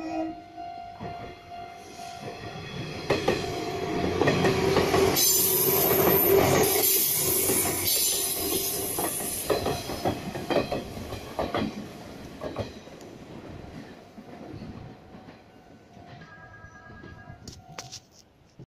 Música